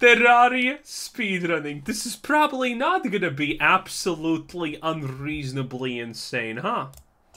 Terraria speedrunning. This is probably not gonna be absolutely unreasonably insane, huh?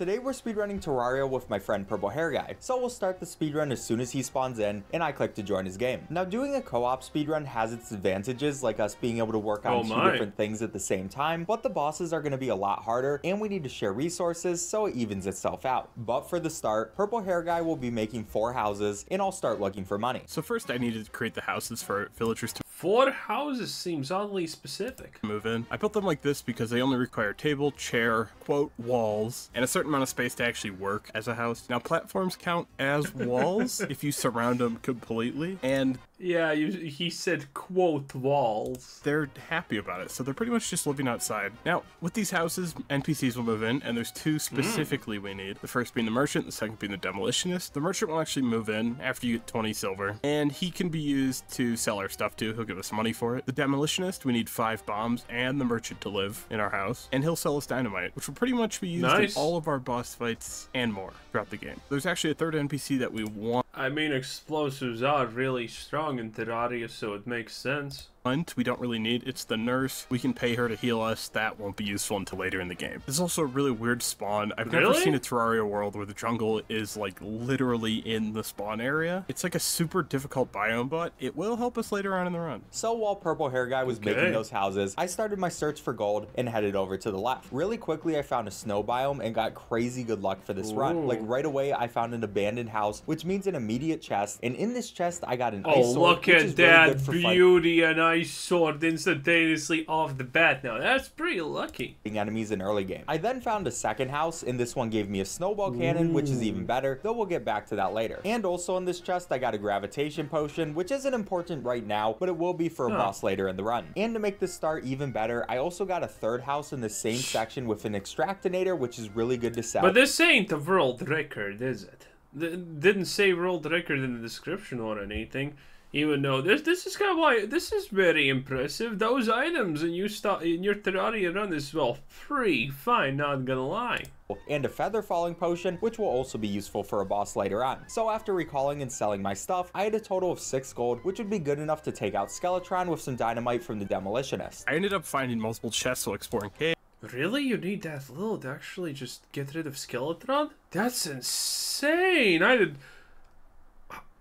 Today we're speedrunning Terraria with my friend Purple Hair Guy, so we'll start the speedrun as soon as he spawns in and I click to join his game. Now doing a co-op speedrun has its advantages like us being able to work on Oh two different things at the same time, but the bosses are going to be a lot harder and we need to share resources so it evens itself out. But for the start, Purple Hair Guy will be making four houses and I'll start looking for money. So first I needed to create the houses for villagers to Four houses seems oddly specific. move in. I built them like this because they only require table, chair, quote, walls, and a certain amount of space to actually work as a house. Now platforms count as walls if you surround them completely, and Yeah, you, he said quote walls. they're happy about it, so they're pretty much just living outside. Now, with these houses, NPCs will move in, and there's two specifically we need. The first being the merchant, the second being the demolitionist. The merchant will actually move in after you get 20 silver, and he can be used to sell our stuff too. He'll give us money for it. The demolitionist, we need five bombs and the merchant to live in our house, and he'll sell us dynamite, which will pretty much be used Nice. in all of our boss fights and more throughout the game. There's actually a third NPC that we want. I mean, explosives are really strong in Terraria, so it makes sense. Hunt we don't really need. It's the nurse. We can pay her to heal us. That won't be useful until later in the game. There's also a really weird spawn. I've never seen a Terraria world where the jungle is like literally in the spawn area. It's like a super difficult biome, but it will help us later on in the run. So while Purple Hair Guy was making those houses, I started my search for gold and headed over to the left. Really quickly, I found a snow biome and got crazy good luck for this run. Like right away, I found an abandoned house, which means an immediate chest. And in this chest, I got an Oh, ice sword, look which at is really that fighting beauty! An ice sword instantaneously off the bat. Now that's pretty lucky. enemies in early game. I then found a second house, and this one gave me a snowball cannon, which is even better, though we'll get back to that later. And also in this chest, I got a gravitation potion, which isn't important right now, but it will be for a Huh. boss later in the run. And to make this start even better, I also got a third house in the same section with an extractinator, which is really good to sell. But this ain't a world record, is it? Th- didn't say world record in the description or anything. Even though this this is kind of why this is very impressive. Those items in you start in your Terraria run is well free fine. Not gonna lie. and a feather falling potion, which will also be useful for a boss later on. So after recalling and selling my stuff, I had a total of 6 gold, which would be good enough to take out Skeletron with some dynamite from the Demolitionist. I ended up finding multiple chests while exploring caves. Really, you need that little to actually just get rid of Skeletron? That's insane. I did.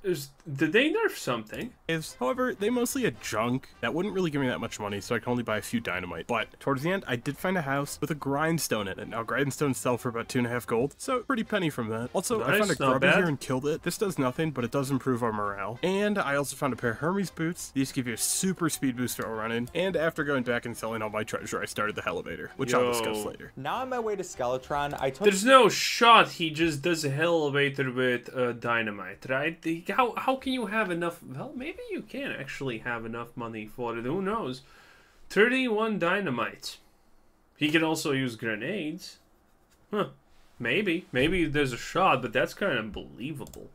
Is did they nerf something? However, they mostly had junk that wouldn't really give me that much money, so I can only buy a few dynamite. But towards the end, I did find a house with a grindstone in it. Now, grindstones sell for about two and a half gold, so pretty penny from that. Also, I found a grubby bad. here and killed it. This does nothing, but it does improve our morale. And I also found a pair of Hermes boots. These give you a super speed boost while running. And after going back and selling all my treasure, I started the hellevator, which I'll discuss later. Now on my way to Skeletron, I took There's no shot he just does a hellevator with uh, dynamite, right? The- How how can you have enough? Well, maybe you can actually have enough money for it. Who knows? Thirty-one dynamite. He can also use grenades. Huh? Maybe. Maybe there's a shot, but that's kind of believable.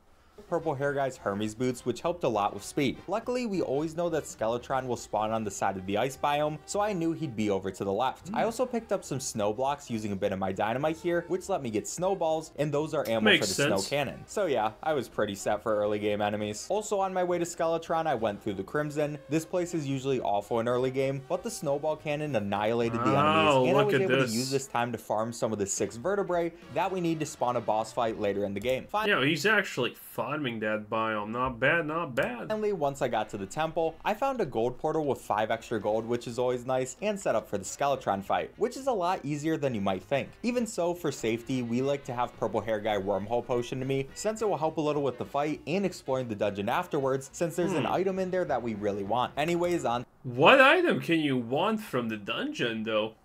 Purple Hair Guy's Hermes boots, which helped a lot with speed. Luckily, we always know that Skeletron will spawn on the side of the ice biome, so I knew he'd be over to the left. I hmm. also picked up some snow blocks using a bit of my dynamite here, which let me get snowballs, and those are ammo Makes for the sense. snow cannon. So yeah, I was pretty set for early game enemies. Also on my way to Skeletron, I went through the Crimson. This place is usually awful in early game, but the snowball cannon annihilated the Oh, enemies, and I was able this. to use this time to farm some of the six vertebrae that we need to spawn a boss fight later in the game. Fin- Yeah, he's actually farming that biome. Not bad, not bad. Finally, once I got to the temple, I found a gold portal with 5 extra gold, which is always nice, and set up for the Skeletron fight, which is a lot easier than you might think. Even so, for safety, we like to have Purple Hair Guy Wormhole Potion to me, since it will help a little with the fight and exploring the dungeon afterwards, since there's an hmm. item in there that we really want. Anyways, on What item can you want from the dungeon, though?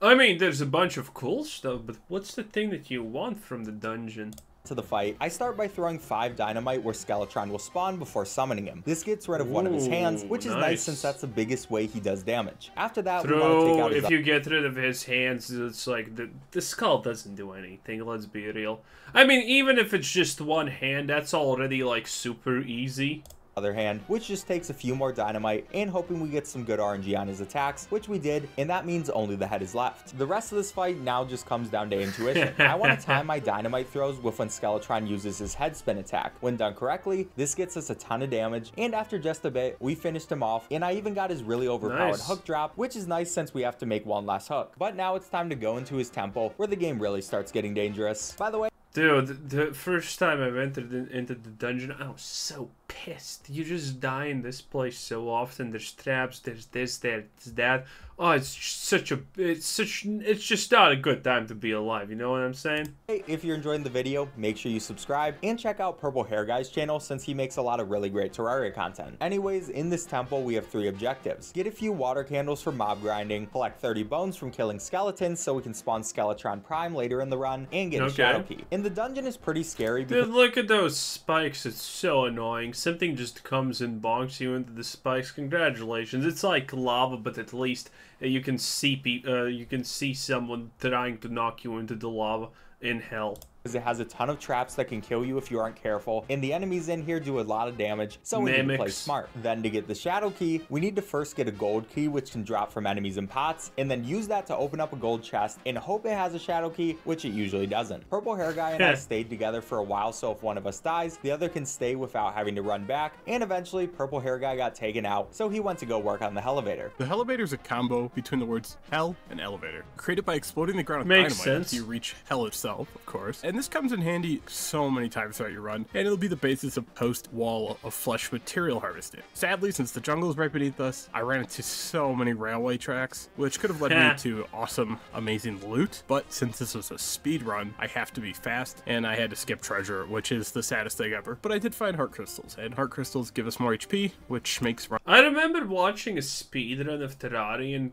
I mean, there's a bunch of cool stuff, but what's the thing that you want from the dungeon? To the fight, I start by throwing 5 dynamite where Skeletron will spawn before summoning him. This gets rid of one of his hands, which is nice. nice. since that's the biggest way he does damage. After that, we want to take Throw, out his if you get rid of his hands, it's like the, the skull doesn't do anything, let's be real. I mean, even if it's just one hand, that's already like super easy. Other hand, which just takes a few more dynamite and hoping we get some good RNG on his attacks, which we did, and that means only the head is left. The rest of this fight now just comes down to intuition. I want to time my dynamite throws with when Skeletron uses his head spin attack. When done correctly, this gets us a ton of damage, and after just a bit, we finished him off, and I even got his really overpowered Nice. hook drop, which is nice since we have to make one last hook. But now it's time to go into his temple, where the game really starts getting dangerous. By the way, Dude, the first time I've entered in, into the dungeon, I was so pissed. You just die in this place so often. There's traps. There's this. There's that. Oh, it's such a. It's such. It's just not a good time to be alive. You know what I'm saying? Hey, if you're enjoying the video, make sure you subscribe and check out Purple Hair Guy's channel since he makes a lot of really great Terraria content. Anyways, in this temple, we have three objectives. Get a few water candles for mob grinding, collect 30 bones from killing skeletons so we can spawn Skeletron Prime later in the run, and get a Okay. Shadow Key. And the dungeon is pretty scary because Dude, look at those spikes. It's so annoying. Something just comes and bonks you into the spikes. Congratulations. It's like lava, but at least you can see pe- uh, you can see someone trying to knock you into the lava in hell. It has a ton of traps that can kill you if you aren't careful, and the enemies in here do a lot of damage, so we need to play smart. Then to get the Shadow Key, we need to first get a gold key which can drop from enemies in pots, and then use that to open up a gold chest and hope it has a Shadow Key, which it usually doesn't. Purple Hair Guy and I stayed together for a while, so if one of us dies, the other can stay without having to run back, and eventually Purple Hair Guy got taken out, so he went to go work on the hellevator. The hellevator is a combo between the words hell and elevator, created by exploding the ground with Makes dynamite sense. until you reach hell itself, of course. And this comes in handy so many times throughout your run, and it'll be the basis of post-wall of flesh material harvesting. Sadly, since the jungle is right beneath us, I ran into so many railway tracks, which could have led me to awesome, amazing loot. But since this was a speed run, I have to be fast, and I had to skip treasure, which is the saddest thing ever. But I did find heart crystals, and heart crystals give us more HP, which makes run I remember watching a speedrun of Terraria and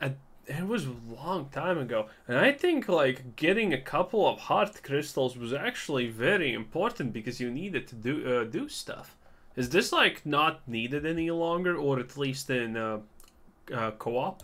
uh, it was a long time ago. And I think like getting a couple of heart crystals was actually very important because you needed to do uh, do stuff. Is this like not needed any longer or at least in uh, uh, co-op?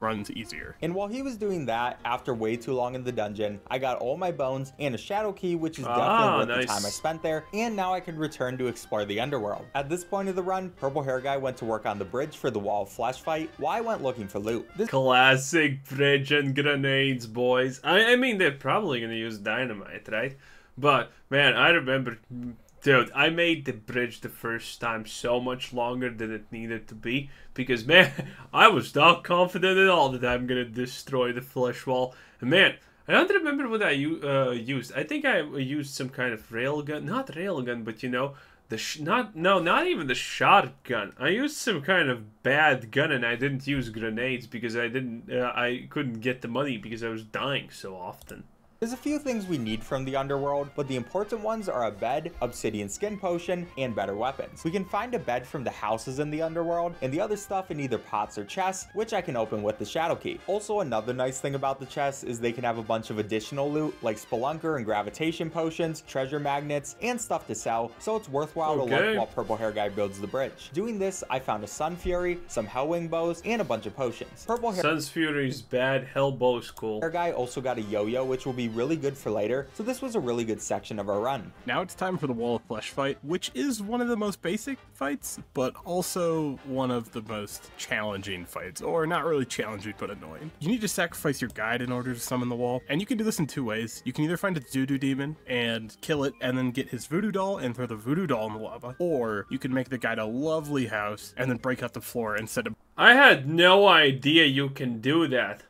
Runs easier. And while he was doing that, after way too long in the dungeon, I got all my bones and a shadow key, which is definitely Ah, worth the time I spent there, and now I can return to explore the underworld. At this point of the run, Purple Hair Guy went to work on the bridge for the Wall of Flesh fight, while I went looking for loot. This Classic bridge and grenades, boys. I, I mean, they're probably gonna use dynamite, right? But man, I remember, dude, I made the bridge the first time so much longer than it needed to be because man, I was not confident at all that I'm gonna destroy the flesh wall. And man, I don't remember what I uh, used. I think I used some kind of railgun, not railgun, but you know. The not no not even the shotgun. I used some kind of bad gun and I didn't use grenades because I didn't uh, I couldn't get the money because I was dying so often. There's a few things we need from the underworld, but the important ones are a bed, obsidian skin potion, and better weapons. We can find a bed from the houses in the underworld, and the other stuff in either pots or chests, which I can open with the shadow key. Also, another nice thing about the chests is they can have a bunch of additional loot, like spelunker and gravitation potions, treasure magnets, and stuff to sell, so it's worthwhile to look while Purple Hair Guy builds the bridge. Doing this, I found a Sun Fury, some Hellwing bows, and a bunch of potions. Purple Hair Sun's Fury's bad, Hellbow's cool. Hair Guy also got a yo-yo, which will be really good for later, so this was a really good section of our run. Now it's time for the Wall of Flesh fight, which is one of the most basic fights, but also one of the most challenging fights, or not really challenging, but annoying. You need to sacrifice your guide in order to summon the wall, and you can do this in two ways. You can either find a Voodoo demon and kill it, and then get his voodoo doll and throw the voodoo doll in the lava, or you can make the guide a lovely house and then break out the floor and set a I had no idea you can do that.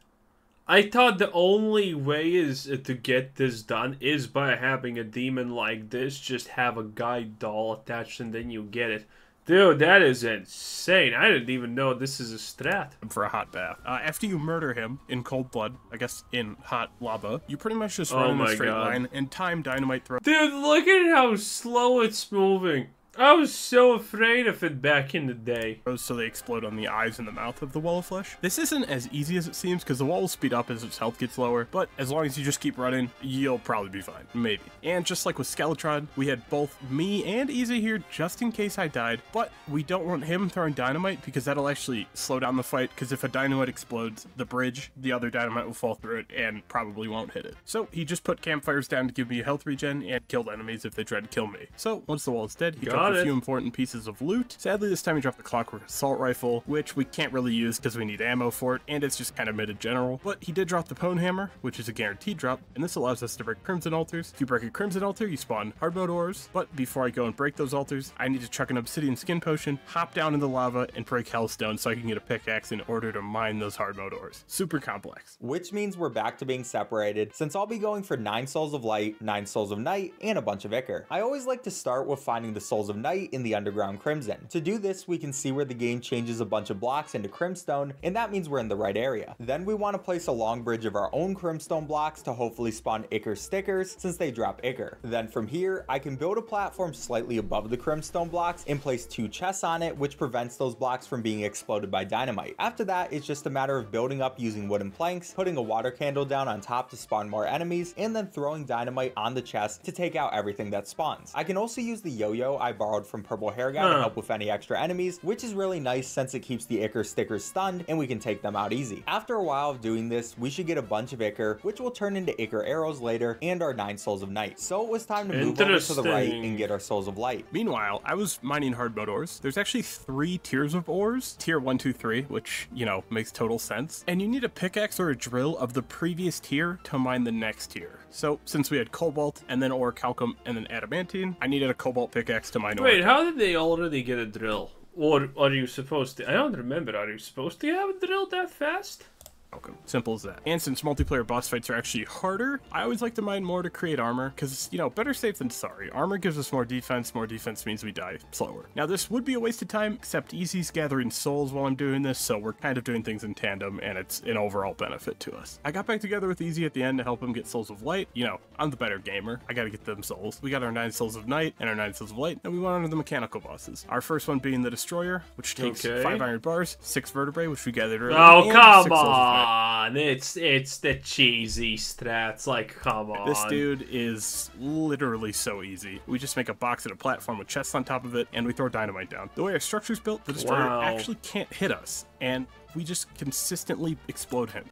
I thought the only way is to get this done is by having a demon like this, just have a guide doll attached and then you get it. Dude, that is insane. I didn't even know this is a strat. for a hot bath. Uh, after you murder him in cold blood, I guess in hot lava, you pretty much just Oh run in a straight God. line and time dynamite throw. Dude, look at how slow it's moving. I was so afraid of it back in the day. so they explode on the eyes and the mouth of the wall of flesh. This isn't as easy as it seems because the wall will speed up as its health gets lower, but as long as you just keep running, you'll probably be fine. Maybe. And just like with Skeletron, we had both me and Easy here just in case I died, but we don't want him throwing dynamite because that'll actually slow down the fight because if a dynamite explodes the bridge, the other dynamite will fall through it and probably won't hit it. So he just put campfires down to give me a health regen and killed enemies if they tried to kill me. So once the wall is dead, he Got up a it. few important pieces of loot. Sadly, this time we dropped the Clockwork Assault Rifle, which we can't really use because we need ammo for it, and it's just kind of mid general. But he did drop the Pwn Hammer, which is a guaranteed drop, and this allows us to break Crimson Altars. If you break a Crimson Altar, you spawn hard mode ores. But before I go and break those altars, I need to chuck an Obsidian Skin Potion, hop down in the lava, and break Hellstone so I can get a pickaxe in order to mine those hard mode ores. Super complex. Which means we're back to being separated, since I'll be going for 9 Souls of Light, 9 Souls of Night, and a bunch of Ichor. I always like to start with finding the Souls of Night in the Underground Crimson. To do this, we can see where the game changes a bunch of blocks into Crimstone, and that means we're in the right area. Then we want to place a long bridge of our own Crimstone blocks to hopefully spawn Ichor stickers, since they drop Ichor. Then from here, I can build a platform slightly above the Crimstone blocks and place two chests on it, which prevents those blocks from being exploded by dynamite. After that, it's just a matter of building up using wooden planks, putting a water candle down on top to spawn more enemies, and then throwing dynamite on the chest to take out everything that spawns. I can also use the yo-yo I borrowed from Purple Hair Guy to help with any extra enemies, which is really nice since it keeps the Ichor stickers stunned and we can take them out easy. After a while of doing this, we should get a bunch of Ichor, which will turn into Ichor arrows later, and our 9 Souls of Night. So it was time to move over to the right and get our Souls of Light. Meanwhile, I was mining hard mode ores. There's actually three tiers of ores. Tier 1, 2, 3, which, you know, makes total sense. And you need a pickaxe or a drill of the previous tier to mine the next tier. So, since we had cobalt, and then orichalcum, and then adamantine, I needed a cobalt pickaxe to mine ore. Wait, how did they already get a drill? Or are you supposed to? I don't remember. Are you supposed to have a drill that fast? Calcum. Simple as that. And since multiplayer boss fights are actually harder, I always like to mine more to create armor, because, you know, better safe than sorry. Armor gives us more defense, more defense means we die slower. Now, this would be a waste of time, except Easy's gathering souls while I'm doing this, so we're kind of doing things in tandem, and it's an overall benefit to us. I got back together with Easy at the end to help him get Souls of Light. You know, I'm the better gamer. I gotta get them souls. We got our 9 Souls of Night and our 9 Souls of Light, and we went on to the mechanical bosses. Our first one being the Destroyer, which takes Okay. 5 iron bars, 6 vertebrae, which we gathered earlier, Oh come six Souls of Night. On! It's it's the cheesy strats. Like come on. This dude is literally so easy. We just make a box and a platform with chests on top of it, and we throw dynamite down. The way our structure's built, the destroyer Wow. actually can't hit us, and we just consistently explode him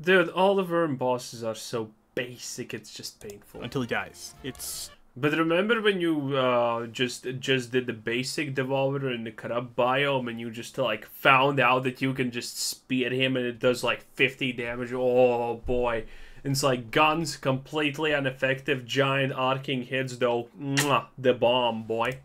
Dude, all the Worm bosses are so basic. It's just painful. until he dies. It's But remember when you uh, just just did the basic Devourer in the corrupt biome, and you just like found out that you can just spear him and it does like fifty damage. Oh boy! It's like guns completely ineffective. Giant arcing hits though. Mwah, the bomb, boy.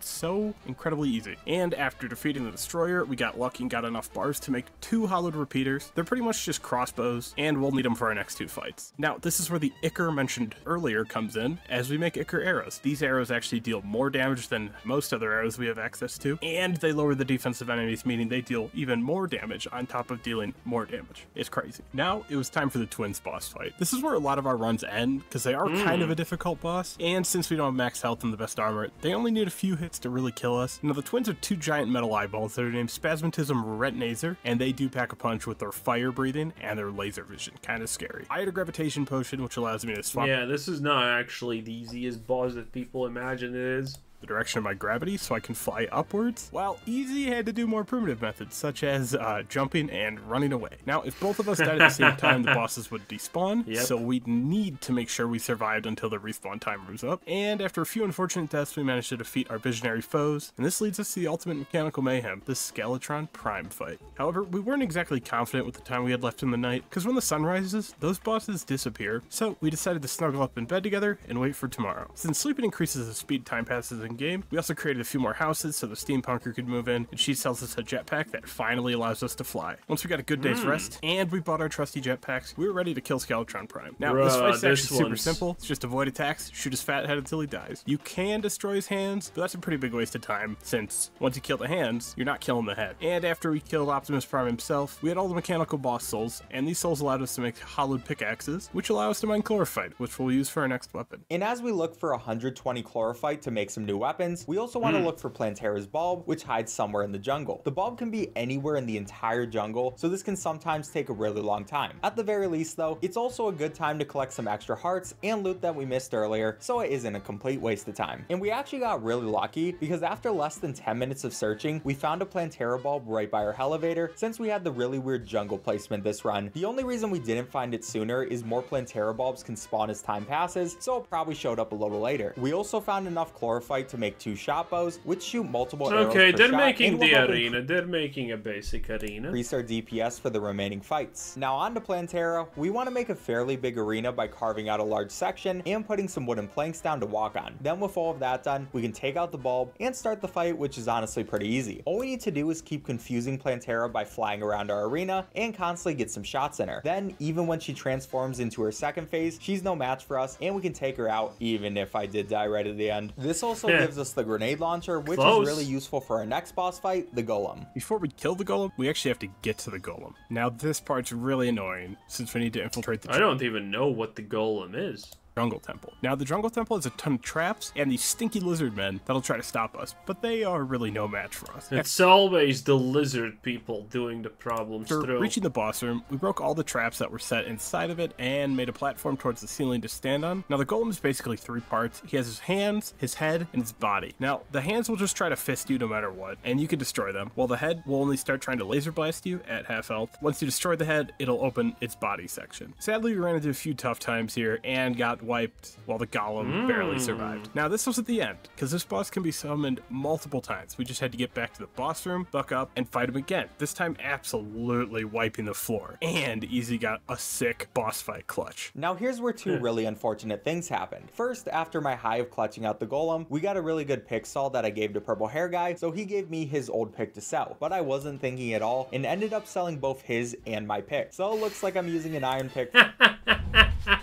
So incredibly easy. And after defeating the destroyer, we got lucky and got enough bars to make two hallowed repeaters. They're pretty much just crossbows, and we'll need them for our next two fights. Now, this is where the Ichor mentioned earlier comes in, as we make Ichor arrows. These arrows actually deal more damage than most other arrows we have access to, and they lower the defense of enemies, meaning they deal even more damage on top of dealing more damage. It's crazy. Now, it was time for the Twins boss fight. This is where a lot of our runs end, because they are kind of hmm. a difficult boss, and since we don't have max health and the best armor, they only need a few hits to really kill us. Now, the twins are two giant metal eyeballs that are named Spazmatism Retinazer, and they do pack a punch with their fire breathing and their laser vision. Kind of scary. I had a gravitation potion, which allows me to swap Yeah, this is not actually the easiest boss that people imagine it is. The direction of my gravity so I can fly upwards, while Easy had to do more primitive methods, such as uh, jumping and running away. Now, if both of us died at the same time, the bosses would despawn, Yep. so we'd need to make sure we survived until the respawn timer was up. And after a few unfortunate deaths, we managed to defeat our visionary foes, and this leads us to the ultimate mechanical mayhem, the Skeletron Prime fight. However, we weren't exactly confident with the time we had left in the night, because when the sun rises, those bosses disappear, so we decided to snuggle up in bed together and wait for tomorrow. Since sleeping increases as speed time passes in game, we also created a few more houses so the steampunker could move in, and she sells us a jetpack that finally allows us to fly. Once we got a good day's hmm. rest, and we bought our trusty jetpacks, we were ready to kill Skeletron Prime. Now, this Bruh, fight's this actually super one's- simple. It's just avoid attacks, shoot his fat head until he dies. You can destroy his hands, but that's a pretty big waste of time, since once you kill the hands, you're not killing the head. And after we killed Optimus Prime himself, we had all the mechanical boss souls, and these souls allowed us to make hallowed pickaxes, which allow us to mine chlorophyte, which we'll use for our next weapon. And as we look for 120 chlorophyte to make some new weapons, we also want to hmm. look for Plantera's bulb, which hides somewhere in the jungle. The bulb can be anywhere in the entire jungle, so this can sometimes take a really long time. At the very least though, it's also a good time to collect some extra hearts and loot that we missed earlier, so it isn't a complete waste of time. And we actually got really lucky because after less than 10 minutes of searching, we found a Plantera bulb right by our hellevator since we had the really weird jungle placement this run. The only reason we didn't find it sooner is more Plantera bulbs can spawn as time passes, so it probably showed up a little later. We also found enough chlorophyte to make two shot bows, which shoot multiple arrows Okay, they're shot, making the arena. They're making a basic arena. increase our DPS for the remaining fights. Now on to Plantera, we want to make a fairly big arena by carving out a large section and putting some wooden planks down to walk on. Then with all of that done, we can take out the bulb and start the fight, which is honestly pretty easy. All we need to do is keep confusing Plantera by flying around our arena and constantly get some shots in her. Then, even when she transforms into her second phase, she's no match for us and we can take her out even if I did die right at the end. This also Yeah. gives us the grenade launcher, which Close. is really useful for our next boss fight, the Golem. Before we kill the golem, we actually have to get to the golem. Now this part's really annoying since we need to infiltrate the I don't even know what the golem is. Jungle temple. Now the jungle temple has a ton of traps and these stinky lizard men that'll try to stop us, but they are really no match for us. It's always the lizard people doing the problems After through. reaching the boss room, we broke all the traps that were set inside of it and made a platform towards the ceiling to stand on. Now, the golem is basically three parts. He has his hands, his head, and his body. Now, the hands will just try to fist you no matter what, and you can destroy them, while the head will only start trying to laser blast you at half health. Once you destroy the head, it'll open its body section. Sadly, we ran into a few tough times here and got wiped while the golem barely hmm. survived. Now, this wasn't the end, because this boss can be summoned multiple times. We just had to get back to the boss room, buck up, and fight him again. This time, absolutely wiping the floor. And Easy got a sick boss fight clutch. Now here's where two really unfortunate things happened. First, after my high of clutching out the golem, we got a really good pick saw that I gave to Purple Hair Guy, so he gave me his old pick to sell. But I wasn't thinking at all and ended up selling both his and my pick. So it looks like I'm using an iron pick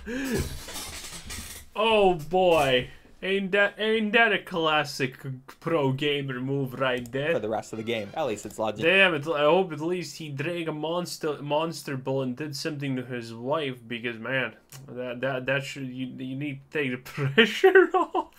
Oh boy. Ain't that ain't that a classic pro gamer move right there? for the rest of the game. At least it's logical. Damn it! I hope at least he drank a monster monster bull and did something to his wife because man, that that that should you you need to take the pressure off.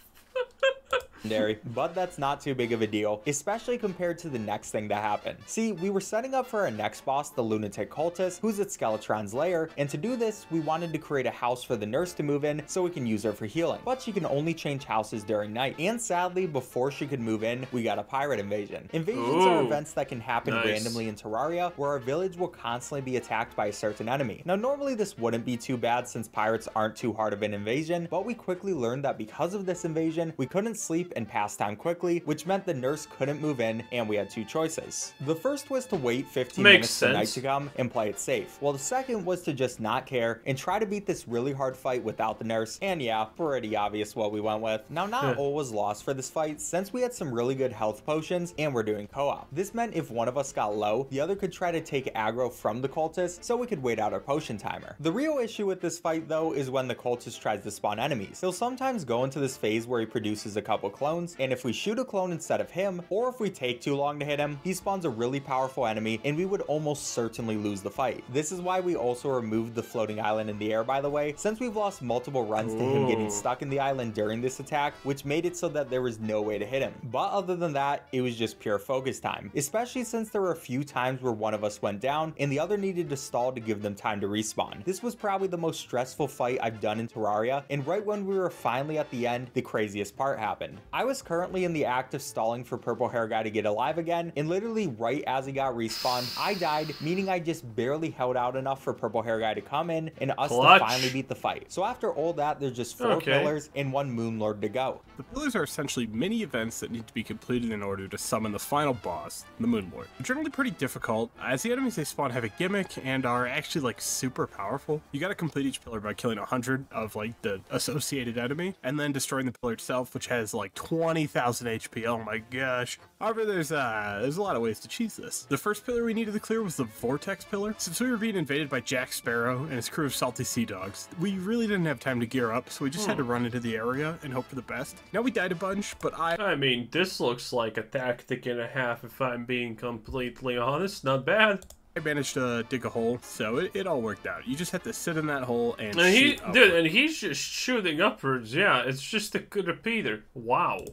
but that's not too big of a deal, especially compared to the next thing that happened. See, we were setting up for our next boss, the Lunatic Cultist, who's at Skeletron's lair, and to do this, we wanted to create a house for the nurse to move in so we can use her for healing. But she can only change houses during night, and sadly, before she could move in, we got a pirate invasion. Invasions are events that can happen Nice. randomly in Terraria, where our village will constantly be attacked by a certain enemy. Now, normally this wouldn't be too bad since pirates aren't too hard of an invasion, but we quickly learned that because of this invasion, we couldn't sleep and passed time quickly, which meant the nurse couldn't move in, and we had two choices. The first was to wait 15 Makes minutes for night to come and play it safe, while the second was to just not care and try to beat this really hard fight without the nurse, and yeah, pretty obvious what we went with. Now, not all was lost for this fight, since we had some really good health potions and we're doing co-op. This meant if one of us got low, the other could try to take aggro from the cultist so we could wait out our potion timer. The real issue with this fight though is when the cultist tries to spawn enemies. He'll sometimes go into this phase where he produces a couple clones, and if we shoot a clone instead of him, or if we take too long to hit him, he spawns a really powerful enemy and we would almost certainly lose the fight. This is why we also removed the floating island in the air by the way, since we've lost multiple runs to him getting stuck in the island during this attack, which made it so that there was no way to hit him. But other than that, it was just pure focus time, especially since there were a few times where one of us went down and the other needed to stall to give them time to respawn. This was probably the most stressful fight I've done in Terraria, and right when we were finally at the end, the craziest part happened. I was currently in the act of stalling for Purple Hair Guy to get alive again, and literally right as he got respawned, I died, meaning I just barely held out enough for Purple Hair Guy to come in and us Clutch. to finally beat the fight. So after all that, there's just four Okay. pillars and one Moon Lord to go. The pillars are essentially mini events that need to be completed in order to summon the final boss, the Moon Lord. They're generally pretty difficult, as the enemies they spawn have a gimmick and are actually like super powerful. You gotta complete each pillar by killing 100 of like the associated enemy, and then destroying the pillar itself, which has like 20,000 HP. Oh my gosh. However, there's uh there's a lot of ways to cheese this. The first pillar we needed to clear was the Vortex pillar. Since we were being invaded by Jack Sparrow and his crew of salty sea dogs, we really didn't have time to gear up, so we just had to run into the area and hope for the best. Now we died a bunch, but I I mean, this looks like a tactic and a half. If I'm being completely honest, not bad. I managed to dig a hole, so it, it all worked out. You just have to sit in that hole and, And he, dude, and he's just shooting upwards. Yeah, it's just a good repeater. Wow.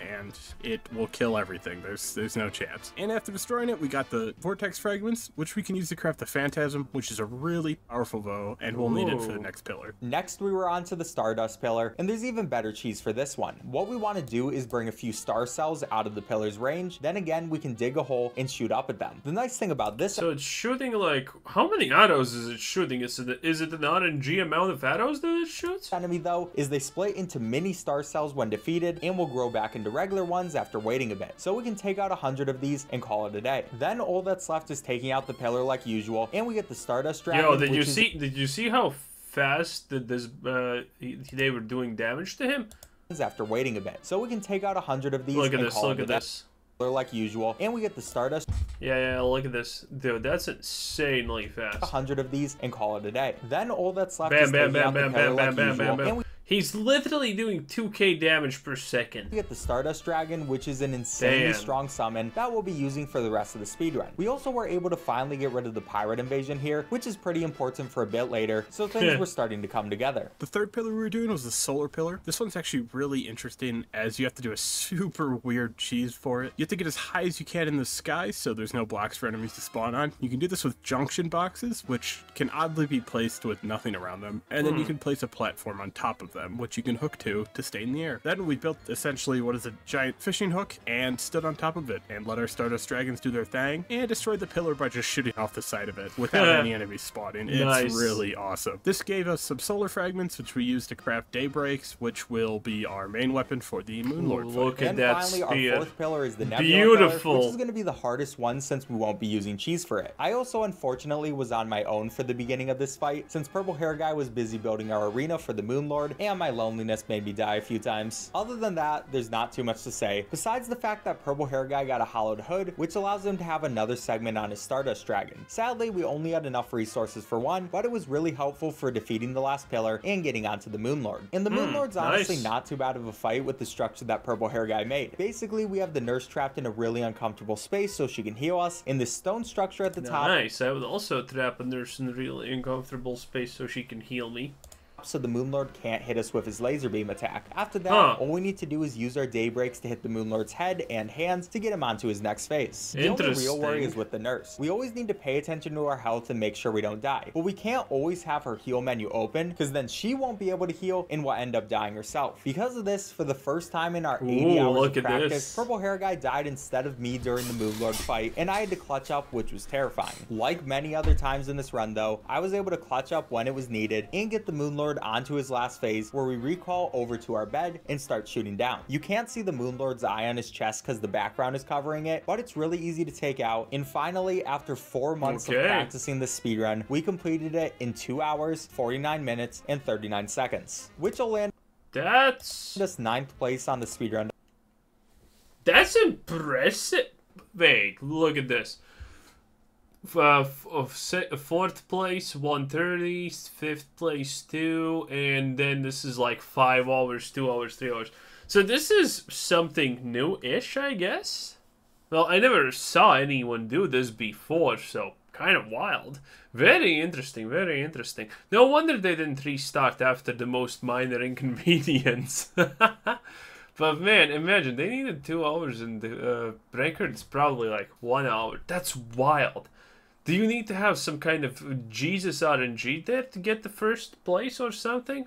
And it will kill everything. There's there's no chance. And after destroying it, we got the vortex fragments, which we can use to craft the phantasm, which is a really powerful bow, and we'll need it for the next pillar. Next, we were on to the Stardust Pillar, and there's even better cheese for this one. What we want to do is bring a few star cells out of the pillar's range, then again, we can dig a hole and shoot up at them. The nice thing about this So it's shooting like how many arrows is it shooting? Is it is it an RNG amount of arrows that it shoots? enemy though is they split into mini star cells when defeated and will grow back back into regular ones after waiting a bit. So we can take out 100 of these and call it a day. Then all that's left is taking out the pillar like usual, and we get the Stardust Dragon. Yo, did you is- see? Did you see how fast that this uh they were doing damage to him? after waiting a bit. So we can take out 100 of these Look at and this! call Look at this! Pillar like usual, and we get the Stardust Yeah, yeah. Look at this, dude. That's insanely fast. 100 of these and call it a day. Then all that's left Bam, is bam, taking bam, out the bam, pillar bam, like bam, bam, usual, bam, and bam. We He's literally doing 2k damage per second. We get the Stardust Dragon, which is an insanely Damn. strong summon that we'll be using for the rest of the speedrun. We also were able to finally get rid of the Pirate Invasion here, which is pretty important for a bit later, so things were starting to come together. The third pillar we were doing was the solar pillar. This one's actually really interesting as you have to do a super weird cheese for it. You have to get as high as you can in the sky so there's no blocks for enemies to spawn on. You can do this with junction boxes, which can oddly be placed with nothing around them. And then you hmm. can place a platform on top of them, which you can hook to to stay in the air. Then we built essentially what is a giant fishing hook and stood on top of it and let our Stardust Dragons do their thing and destroyed the pillar by just shooting off the side of it without any enemies spawning. It's Nice. really awesome. This gave us some solar fragments, which we used to craft daybreaks, which will be our main weapon for the Moonlord fight. Look at And that finally, spear. our fourth pillar is the Nebula Pillar, Beautiful. which is going to be the hardest one since we won't be using cheese for it. I also unfortunately was on my own for the beginning of this fight, since Purple Hair Guy was busy building our arena for the Moon Lord, and my loneliness made me die a few times. Other than that, there's not too much to say, besides the fact that Purple Hair Guy got a hallowed hood, which allows him to have another segment on his Stardust Dragon. Sadly, we only had enough resources for one, but it was really helpful for defeating the last pillar and getting onto the Moon Lord. And the Moon hmm, Lord's honestly nice. not too bad of a fight with the structure that Purple Hair Guy made. Basically, we have the nurse trapped in a really uncomfortable space so she can heal us, in this stone structure at the top Nice. I would also trap a nurse in a really uncomfortable space so she can heal me. So the Moonlord can't hit us with his laser beam attack. After that, Huh. all we need to do is use our daybreaks to hit the Moonlord's head and hands to get him onto his next phase. The only real worry is with the nurse. We always need to pay attention to our health and make sure we don't die. But we can't always have her heal menu open because then she won't be able to heal and will end up dying herself. Because of this, for the first time in our 80 Ooh, hours look of at practice, this. Purple Hair Guy died instead of me during the Moonlord fight, and I had to clutch up, which was terrifying. Like many other times in this run, though, I was able to clutch up when it was needed and get the Moonlord onto his last phase, where we recall over to our bed and start shooting down. You can't see the Moonlord's eye on his chest because the background is covering it, but it's really easy to take out. And finally, after four months Okay. of practicing this speedrun, we completed it in 2 hours, 49 minutes, and 39 seconds, which will land That's us ninth place on the speedrun that's impressive. Wait, look at this. Uh, of fourth place, one thirty. Fifth place, two, and then this is like five hours, two hours, three hours. So this is something new-ish, I guess. Well, I never saw anyone do this before, so kind of wild. Very interesting, very interesting. No wonder they didn't restart after the most minor inconvenience. but man, imagine they needed two hours and the uh, record's probably like one hour. That's wild. Do you need to have some kind of Jesus RNG there to get the first place or something?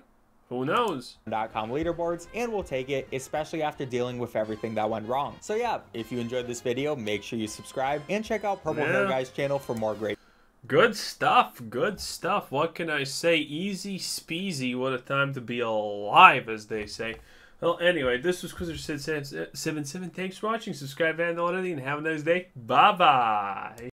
Who knows? com leaderboards and we'll take it especially after dealing with everything that went wrong so yeah if you enjoyed this video make sure you subscribe and check out purple hair guys channel for more great Good stuff, good stuff. What can I say? Easy speasy. What a time to be alive, as they say. Well, anyway, this was Qwazar77. Thanks for watching. Subscribe if you haven't already, and have a nice day. Bye bye.